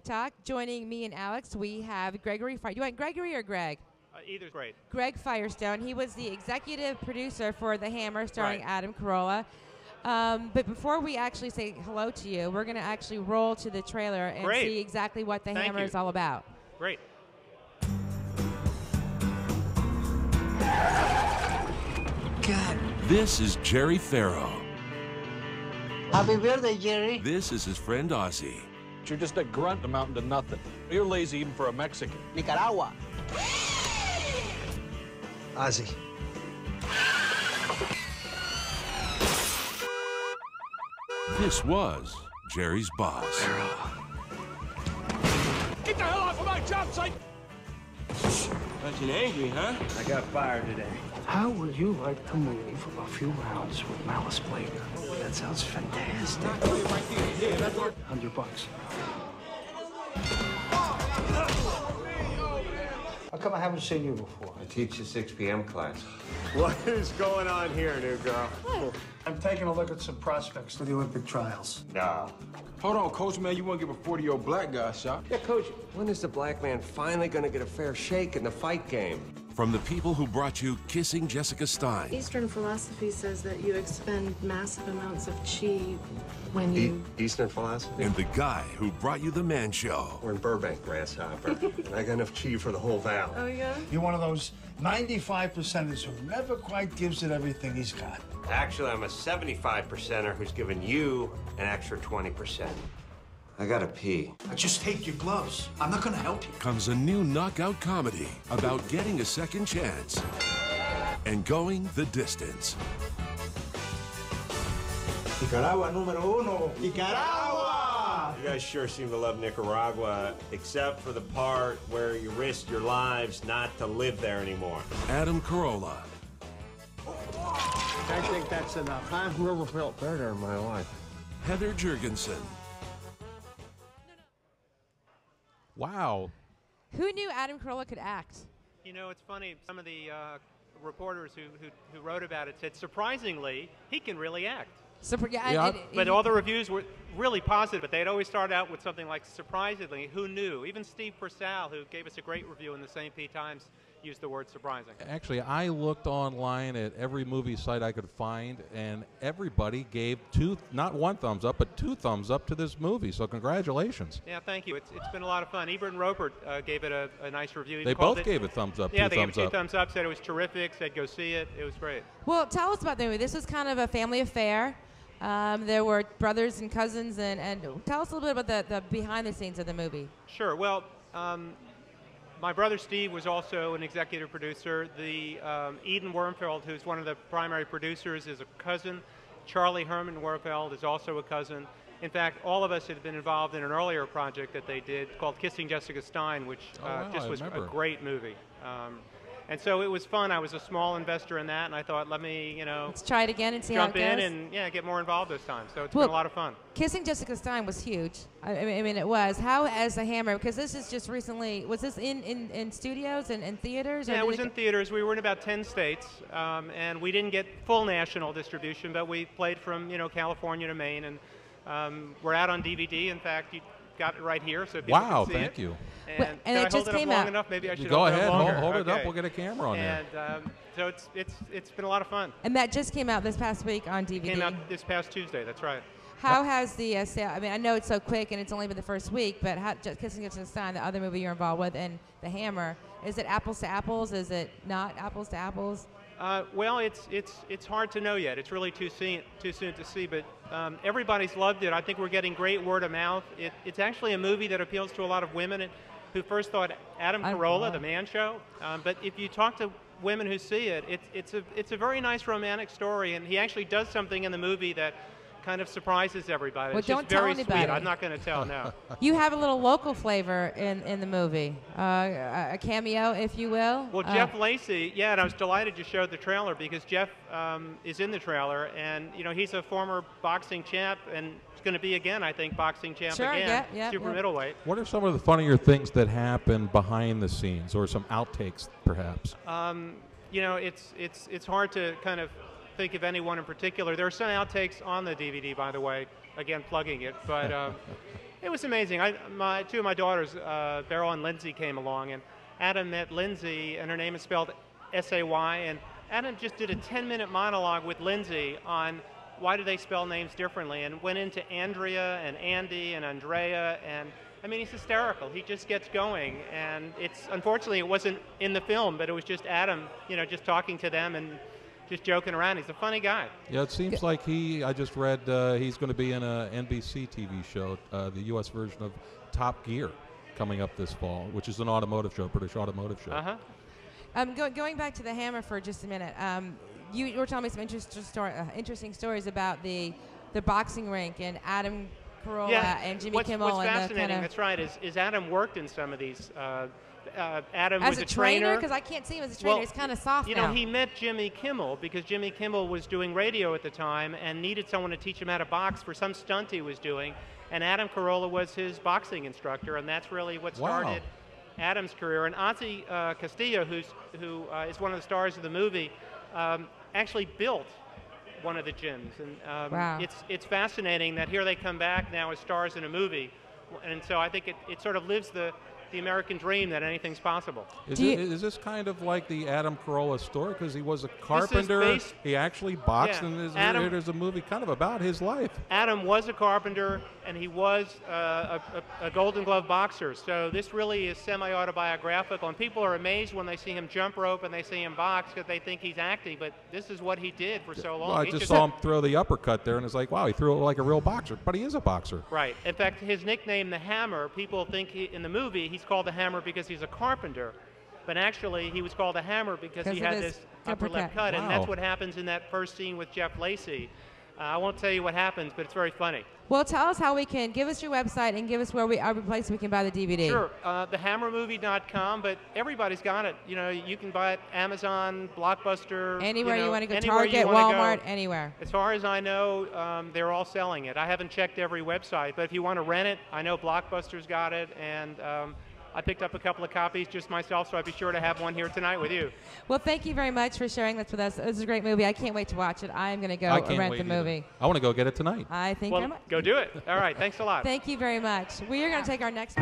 Wrestling Talk. Joining me and Alex, we have Gregory. Fire- you want Gregory or Greg? Uh, either's great. Greg Firestone. He was the executive producer for The Hammer, starring Right. Adam Carolla. Um, but before we actually say hello to you, we're going to actually roll to the trailer and Great. see exactly what The Thank Hammer you. is all about. Great. God. This is Jerry Ferro. Happy birthday, Jerry. This is his friend Ozzy. You're just a grunt amounting to nothing. You're lazy even for a Mexican. Nicaragua. Ozzy. This was Jerry's boss. Get the hell off of my job site! Bunch angry, huh? I got fired today. How would you like to move a few rounds with Malice Blake? That sounds fantastic. Hundred bucks. How come I haven't seen you before? I teach the 6 p.m. class. What is going on here, new girl? I'm taking a look at some prospects for the Olympic trials. No. Hold on, coach, man. You want to give a 40 year old black guy a shot? Yeah, coach, when is the black man finally going to get a fair shake in the fight game? From the people who brought you Kissing Jessica Stein. Eastern philosophy says that you expend massive amounts of chi when you. E- Eastern philosophy? And the guy who brought you The Man Show. We're in Burbank, Grasshopper. and I got enough chi for the whole valley. Oh, yeah? You're one of those 95 percenters who never quite gives it everything he's got. Actually, I'm a 75 percenter who's given you an extra 20%. I gotta pee. I just take your gloves. I'm not gonna help you. Comes a new knockout comedy about getting a second chance and going the distance. Nicaragua número uno. Nicaragua! You guys sure seem to love Nicaragua, except for the part where you risk your lives not to live there anymore. Adam Carolla, I think that's enough. I've never felt better in my life. Heather Juergensen, Wow. Who knew Adam Carolla could act? You know, it's funny. Some of the uh, reporters who, who, who wrote about it said, surprisingly, he can really act. Surpri- yeah, Yeah, and- and But all the reviews were really positive. But they'd always start out with something like, surprisingly, who knew? Even Steve Persall, who gave us a great review in the St. Pete Times, used the word surprising. Actually, I looked online at every movie site I could find, and everybody gave two, not one thumbs up, but two thumbs up to this movie. So congratulations. Yeah, thank you. It's, it's been a lot of fun. Ebert and Roeper uh, gave it a, a nice review. He They both it- gave it thumbs up, Yeah, two they gave it two up. thumbs up. Said it was terrific. Said go see it. It was great. Well, tell us about the movie. This was kind of a family affair. Um, there were brothers and cousins, and, and tell us a little bit about the, the behind the scenes of the movie. Sure. Well, um, my brother Steve was also an executive producer. The um, Eden Wurmfeld, who's one of the primary producers, is a cousin. Charlie Herman Wurmfeld is also a cousin. In fact, all of us had been involved in an earlier project that they did called Kissing Jessica Stein, which Oh, uh, wow, just was a great movie. Um, and so it was fun. I was a small investor in that, and I thought, let me, you know, Let's try it again and see jump how it in goes. and yeah, get more involved this time. So it's Well, been a lot of fun. Kissing Jessica Stein was huge. I, I mean- it was. How, as a hammer, because this is just recently, was this in, in, in studios and, in theaters? or Yeah, it was in theaters. We were in about 10 states, um, and we didn't get full national distribution, but we played from, you know, California to Maine, and um, we're out on DVD. In fact, you got it right here, so people Wow, can see thank it. you. And, Well, and can it I just hold it came up long out- enough? Maybe I should Go hold ahead, it up hold, longer. hold it up. We'll get a camera on there. And um, so it's, it's, it's been a lot of fun. And that just came out this past week on DVD. Came out this past Tuesday, that's right. How has the uh, sale? I mean, I know it's so quick and it's only been the first week, but how, just Kissing Jessica Stein, the other movie you're involved with, and The Hammer, is it apples to apples? Is it not apples to apples? Uh, well, it's it's it's hard to know yet. It's really too soon too soon to see. But um, everybody's loved it. I think we're getting great word of mouth. It, it's actually a movie that appeals to a lot of women who first thought Adam Carolla, the Man Show. Um, but if you talk to women who see it, it's it's a it's a very nice romantic story. And he actually does something in the movie that kind of surprises everybody. Well, it's don't just tell very sweet. anybody. I'm not going to tell now. You have a little local flavor in, in the movie, uh, a- a cameo, if you will. Well, Uh, Jeff Lacy, yeah, and I was delighted you showed the trailer because Jeff um, is in the trailer, and you know he's a former boxing champ, and is going to be again, I think, boxing champ Sure, again, yeah, yeah, super yeah. middleweight. What are some of the funnier things that happen behind the scenes, or some outtakes, perhaps? Um, you know, it's it's it's hard to kind of think of anyone in particular. There are some outtakes on the DVD, by the way. Again, plugging it, but uh, It was amazing. I, my two of my daughters, uh, Beryl and Lindsay, came along, and Adam met Lindsay, and her name is spelled S-A-Y, and Adam just did a 10-minute monologue with Lindsay on why do they spell names differently, and went into Andrea and Andy and Andrea, and I mean he's hysterical. He just gets going, and it's unfortunately it wasn't in the film, but it was just Adam, you know, just talking to them and just joking around. He's a funny guy. Yeah, it seems like he. I just read uh, he's going to be in a NBC TV show, uh, the U.S. version of Top Gear, coming up this fall, which is an automotive show, British automotive show. Uh huh. Um, go, going back to the hammer for just a minute, um, you, you were telling me some interesting, story, uh, interesting stories about the the boxing rink and Adam Carolla yeah. and Jimmy what's, Kimmel. What's and fascinating, kinda, that's right, is, is Adam worked in some of these. Uh, uh, Adam as was a, a trainer, because I can't see him as a trainer. Well, He's kind of soft You now. know, he met Jimmy Kimmel because Jimmy Kimmel was doing radio at the time and needed someone to teach him how to box for some stunt he was doing. And Adam Carolla was his boxing instructor, and that's really what Wow. started Adam's career. And Ozzy uh, Castillo, who's, who uh, is one of the stars of the movie, um, actually built one of the gyms. And um, Wow. it's, it's fascinating that here they come back now as stars in a movie. And so I think it, it sort of lives the, the American dream that anything's possible. Is, Do you- is this kind of like the Adam Carolla story? Because he was a carpenter. based- he actually boxed, Yeah, and there's, Adam- there's a movie kind of about his life. Adam was a carpenter and he was uh, a, a, a Golden Glove boxer. So this really is semi-autobiographical, and people are amazed when they see him jump rope and they see him box because they think he's acting. But this is what he did for so long. Well, I He just saw him throw the uppercut there, and it's like, wow, he threw it like a real boxer. But he is a boxer. Right. In fact, his nickname, the Hammer, people think he, in the movie he's called the Hammer because he's a carpenter. But actually, he was called the Hammer because he had this upper lip uppercut. cut, and that's what happens in that first scene with Jeff Lacy. Uh, I won't tell you what happens, but it's very funny. well, tell us how we can give us your website and give us where we our place we can buy the DVD. Sure, uh, thehammermovie.com, but everybody's got it. You know, you can buy it Amazon, Blockbuster. Anywhere you, know, want to go, Target, Walmart, Go. anywhere. As far as I know, um, they're all selling it. I haven't checked every website, but if you want to rent it, I know Blockbuster's got it, and um, I picked up a couple of copies just myself, so I'd be sure to have one here tonight with you. Well, thank you very much for sharing this with us. This is a great movie. I can't wait to watch it. I am going to go I can't rent wait the either. movie. I want to go get it tonight. I think well, very much. go do it. All right, thanks a lot. Thank you very much. We are going to take our next.